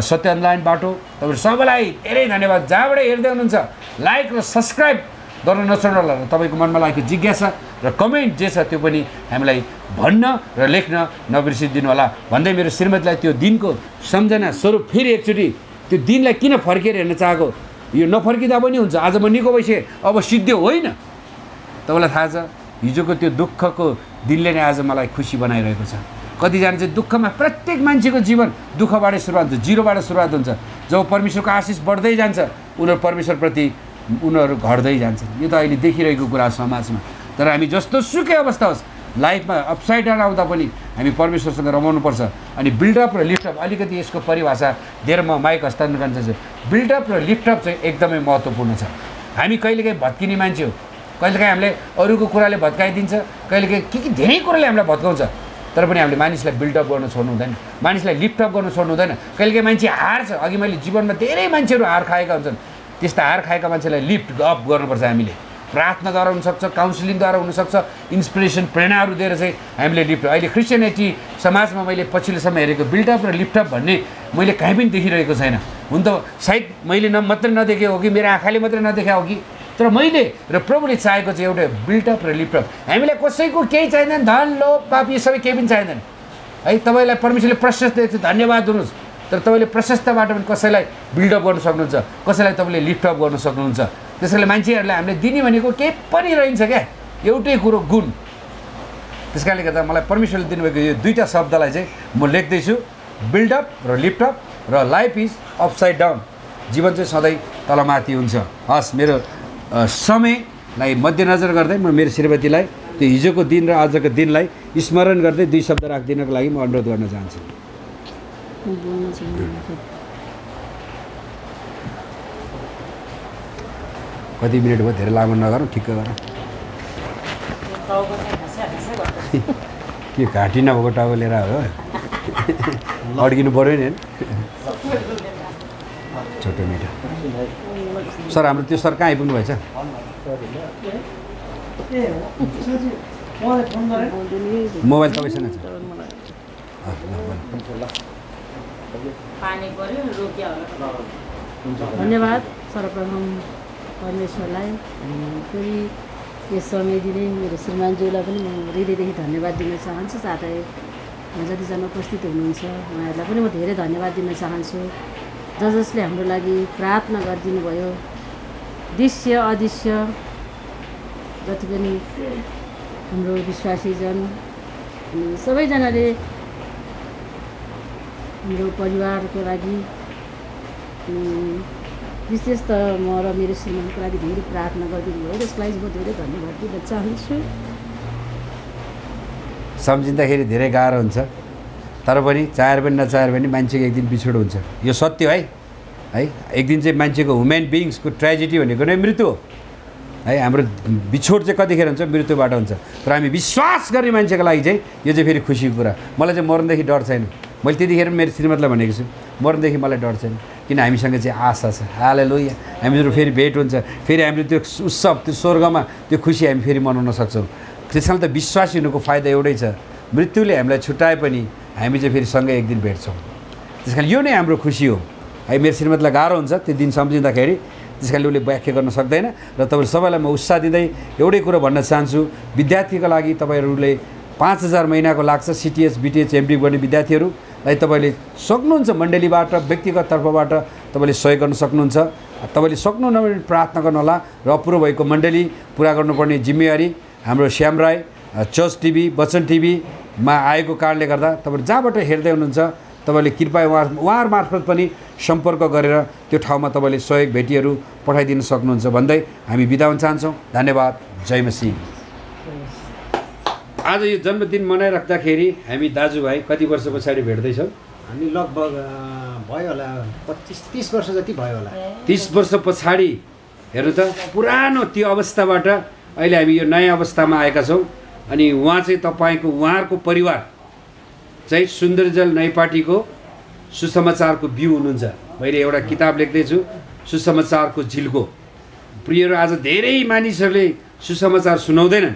सत्य अनलाइन बाटो तपाईँहरू सबैलाई धेरै धन्यवाद। जहाँबाट हेर्दै हुनुहुन्छ लाइक र सब्सक्राइब गर्न नछोड्नु होला तपाईँको मनमा लागेको जिज्ञासा र कमेन्ट जे छ त्यो पनि हामीलाई भन्न र लेख्न नबिर्सिदिनु होला भन्दै मेरो श्रीमतीलाई त्यो दिनको सम्झना स्वरूप फेरि एकचोटि त्यो दिनलाई किन फर्केर हेर्न चाहेको? यो नफर्किँदा पनि हुन्छ। आज म निको भइसकेँ। अब सिद्धियो होइन। तपाईँलाई थाहा छ हिजोको त्यो दुःखको दिनले नै आज मलाई खुसी बनाइरहेको छ। कतिजना चाहिँ दुःखमा प्रत्येक मान्छेको जीवन दुःखबाट सुरुवात हुन्छ जिरोबाट सुरुवात हुन्छ। जब परमेश्वरको आशिष बढ्दै जान्छ उनीहरू परमेश्वरप्रति उनीहरू घट्दै जान्छन् यो त अहिले देखिरहेको कुरा समाजमा। तर हामी जस्तो सुकै अवस्था होस् लाइफमा अपसाइड डाउन आउँदा पनि हामी परमेश्वरसँग रमाउनुपर्छ। अनि बिल्डअप र लिफ्टअप अलिकति यसको परिभाषा दिएर म माइक हस्तान्तरण बिल्डअप र लिफ्टअप चाहिँ एकदमै महत्त्वपूर्ण छ। हामी कहिलेकाहीँ भत्किने मान्छे हो। कहिलेकाहीँ हामीले अरूको कुराले भत्काइदिन्छ कहिलेकाहीँ के के धेरै कुराले हामीलाई भत्काउँछ तर पनि हामीले मानिसलाई बिल्डअप गर्न छोड्नु हुँदैन मानिसलाई लिफ्टअप गर्न छोड्नु हुँदैन। कहिलेकाहीँ मान्छे हार्छ अघि मैले जीवनमा धेरै मान्छेहरू हार खाएका हुन्छन् त्यस्ता हार खाएका मान्छेलाई लिफ्ट अप गर्नुपर्छ हामीले। प्रार्थनाद्वारा हुनसक्छ काउन्सिलिङद्वारा हुनसक्छ इन्सपिरेसन प्रेरणाहरू दिएर चाहिँ हामीले लिफ्ट अहिले क्रिस्चियनिटी समाजमा मैले पछिल्लो समय हेरेको बिल्डअप र लिफ्टअप भन्ने मैले कहीँ पनि देखिरहेको छैन। हुन त सायद मैले न मात्रै नदेखेको हो कि मेरो आँखाले मात्रै नदेखाएको हो कि? तर मैले र प्रभुले चाहेको चाहिँ एउटा बिल्टअप र लिफ्टअप हामीलाई कसैको केही चाहिँदैन धन लोभ पाप यो सबै केही पनि चाहिँदैन। है तपाईँलाई परमेश्वरले प्रशस्त दिएको धन्यवाद हुनुहोस् तर तपाईँले प्रशस्तबाट पनि कसैलाई बिल्डअप गर्न सक्नुहुन्छ कसैलाई तपाईँले लिफ्टअप गर्न सक्नुहुन्छ। त्यसैले मान्छेहरूलाई हामीले दिने भनेको केही पनि रहन्छ क्या। एउटै कुरो गुण। त्यस कारणले गर्दा मलाई परमेश्वरले दिनुभएको यो दुईवटा शब्दलाई चाहिँ म लेख्दैछु। बिल्डअप र लिफ्टअप र लाइफ इज अपसाइड डाउन जीवन चाहिँ सधैँ तलमाथि हुन्छ। हस् मेरो समयलाई मध्यनजर गर्दै म मेरो श्रीमतीलाई त्यो हिजोको दिन र आजको दिनलाई स्मरण गर्दै दुई शब्द राखिदिनको लागि म अनुरोध गर्न चाहन्छु। कति मिनट भयो? धेरै लामो नगरौँ ठिक्क गरौँ। के घाँटी नभएको टाउको लिएर हो? अड्किनु पऱ्यो नि होइन। छोटो मिठो। सर हाम्रो त्यो सर कहाँ आइपुग्नु भएछ? मोबाइल तपाईँसँग छ? धन्यवाद सर्वप्रथम परमेश्वरलाई। फेरि यस समय दिने मेरो श्रीमानज्यूलाई पनि म हृदयदेखि धन्यवाद दिन चाहन्छु। साथै जतिजना उपस्थित हुनुहुन्छ उहाँहरूलाई पनि म धेरै धन्यवाद दिन चाहन्छु। ज जसले हाम्रो लागि प्रार्थना गरिदिनु भयो दृश्य अदृश्य जति पनि हाम्रो विश्वासीजन अनि सबैजनाले हाम्रो परिवारको लागि विशेष त म र मेरो श्रीमानको लागि धेरै प्रार्थना गरिदिनु भयो। त्यसको लागि म धेरै धन्यवाद दिन चाहन्छु। सम्झिँदाखेरि धेरै गाह्रो हुन्छ। तर पनि चाहेर पनि नचाहेर पनि मान्छेको एक दिन बिछोड हुन्छ। यो सत्य है है। एक दिन चाहिँ मान्छेको ह्युमेन बिङ्सको ट्रेजेडी भनेको नै मृत्यु हो। है हाम्रो बिछोड चाहिँ कतिखेर हुन्छ? मृत्युबाट हुन्छ। तर हामी विश्वास गर्ने मान्छेको लागि चाहिँ यो चाहिँ फेरि खुसीको कुरा। मलाई चाहिँ मर्नदेखि डर छैन। मैले त्यतिखेर मेरो श्रीमतीलाई भनेको छु मर्नदेखि मलाई डर छैन। किन हामीसँग चाहिँ आशा छ? हाले लो हामीहरू फेरि भेट हुन्छ। फेरि हामीले त्यो उत्सव त्यो स्वर्गमा त्यो खुसी हामी फेरि मनाउन सक्छौँ। त्यस कारण त विश्वासी हुनुको फाइदा एउटै छ। मृत्युले हामीलाई छुट्याए पनि हामी चाहिँ फेरि सँगै एक दिन भेट्छौँ। त्यस कारण यो नै हाम्रो खुसी हो। है मेरो श्रीमतीलाई गाह्रो हुन्छ त्यो दिन सम्झिँदाखेरि। त्यस कारणले उसले व्याख्या गर्न सक्दैन र तपाईँहरू सबैलाई म उत्साह दिँदै एउटै कुरो भन्न चाहन्छु। विद्यार्थीको लागि तपाईँहरूले पाँच हजार महिनाको लाग्छ सिटिएस बिटिएच एमडी गर्ने विद्यार्थीहरूलाई तपाईँले सक्नुहुन्छ मण्डलीबाट व्यक्तिगत तर्फबाट तपाईँले सहयोग गर्न सक्नुहुन्छ। तपाईँले सक्नुहुन्न भने प्रार्थना गर्नुहोला र अपुरो भएको मण्डली पुरा गर्नुपर्ने जिम्मेवारी हाम्रो श्याम राई चर्च टिभी वचन टिभीमा आएको कारणले गर्दा तपाईँहरू जहाँबाट हेर्दै हुनुहुन्छ तपाईँले कृपया उहाँ उहाँहरू मार्फत पनि सम्पर्क गरेर त्यो ठाउँमा तपाईँले सहयोग भेटीहरू पठाइदिन सक्नुहुन्छ भन्दै हामी बिदा हुन चाहन्छौँ। धन्यवाद। जय मसी आज यो जन्मदिन मनाइराख्दाखेरि हामी दाजुभाइ कति वर्ष पछाडि भेट्दैछौँ? हामी लगभग भयो होला पच्चिस तिस वर्ष जति भयो होला। तिस वर्ष पछाडि हेर्नु त पुरानो त्यो अवस्थाबाट अहिले हामी यो नयाँ अवस्थामा आएका छौँ। अनि उहाँ चाहिँ तपाईँको उहाँहरूको परिवार चाहिँ सुन्दरजल नैपाटीको सुसमाचारको बिउ हुनुहुन्छ। मैले एउटा किताब लेख्दैछु सुसमाचारको झिल्को। प्रियहरू आज धेरै मानिसहरूले सुसमाचार सुनाउँदैनन्।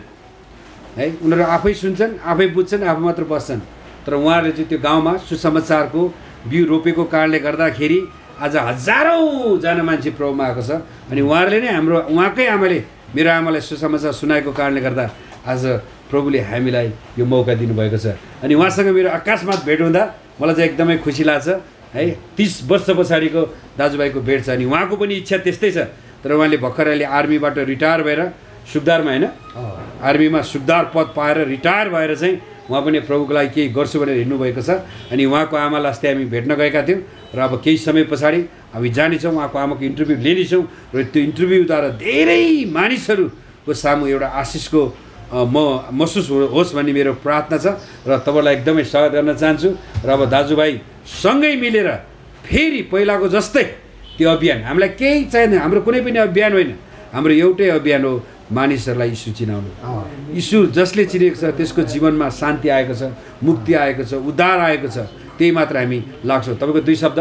है उनीहरू आफै सुन्छन् आफै बुझ्छन् आफै मात्र बस्छन्। तर उहाँहरूले चाहिँ त्यो गाउँमा सुसमाचारको बिउ रोपेको कारणले गर्दाखेरि आज हजारौँजना मान्छे प्रभुमा आएको छ। अनि उहाँहरूले नै हाम्रो उहाँकै आमाले मेरो आमालाई सुसमाचार सुनाएको कारणले गर्दा आज प्रभुले हामीलाई यो मौका दिनुभएको छ। अनि उहाँसँग मेरो अकस्मात भेट हुँदा मलाई चाहिँ एकदमै खुसी लाग्छ। है तिस वर्ष पछाडिको दाजुभाइको भेट छ अनि उहाँको पनि इच्छा त्यस्तै छ। तर उहाँले भर्खर अहिले आर्मीबाट रिटायर भएर सुकदारमा होइन? आर्मीमा सुकदार पद पाएर रिटायर भएर चाहिँ उहाँ पनि प्रभुको लागि केही गर्छु भनेर हिँड्नुभएको छ। अनि उहाँको आमालाई अस्ति हामी भेट्न गएका थियौँ र अब केही समय पछाडि हामी जानेछौँ उहाँको आमाको इन्टरभ्यू लिनेछौँ र त्यो इन्टरभ्यूद्वारा धेरै मानिसहरूको सामु एउटा आशिषको म महसुस होस् भन्ने मेरो प्रार्थना छ र तपाईँलाई एकदमै स्वागत गर्न चाहन्छु र अब दाजुभाइ सँगै मिलेर फेरि पहिलाको जस्तै त्यो अभियान हामीलाई केही चाहिँदैन हाम्रो कुनै पनि अभियान होइन। हाम्रो एउटै अभियान हो मानिसहरूलाई यीशु चिनाउनु यीशु जसले चिनेको छ त्यसको जीवनमा शान्ति आएको छ मुक्ति आएको छ उद्धार आएको छ त्यही मात्र हामी लाग्छौँ। तपाईँको दुई शब्द?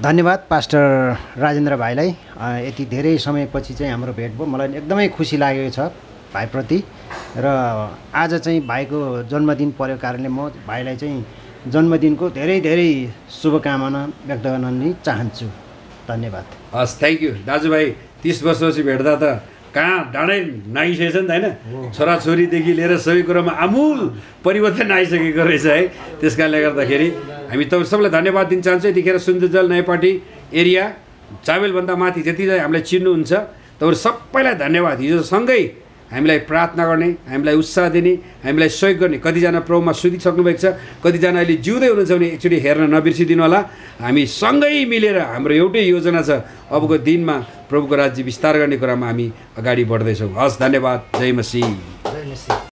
धन्यवाद पास्टर राजेन्द्र भाइलाई। यति धेरै समयपछि चाहिँ हाम्रो भेट भयो। मलाई एकदमै खुसी लागेको छ। भाइप्रति। र आज चाहिँ भाइको जन्मदिन परेको कारणले म भाइलाई चाहिँ जन्मदिनको धेरै धेरै शुभकामना व्यक्त गर्न नि चाहन्छु। धन्यवाद। हस् थ्याङ्क यू दाजुभाइ तिस वर्षपछि भेट्दा त कहाँ डाँडै नागिसकेछ नि त होइन? छोराछोरीदेखि लिएर सबै कुरामा आमूल परिवर्तन आइसकेको रहेछ है। त्यस कारणले गर्दाखेरि हामी तपाईँ सबैलाई धन्यवाद दिन चाहन्छु। यतिखेर सुन्दरजल नयाँपाटी एरिया चाबेलभन्दा माथि जति हामीलाई चिन्नुहुन्छ तपाईँहरू सबैलाई धन्यवाद। हिजो सँगै हामीलाई प्रार्थना गर्ने हामीलाई उत्साह दिने हामीलाई सहयोग गर्ने कतिजना प्रभुमा सुधिसक्नु भएको छ कतिजना अहिले जिउँदै हुनुहुन्छ भने एकचोटि हेर्न नबिर्सिदिनु होला। हामी सँगै मिलेर हाम्रो एउटै योजना छ अबको दिनमा प्रभुको राज्य विस्तार गर्ने कुरामा हामी अगाडि बढ्दैछौँ। हस् धन्यवाद। जय मसी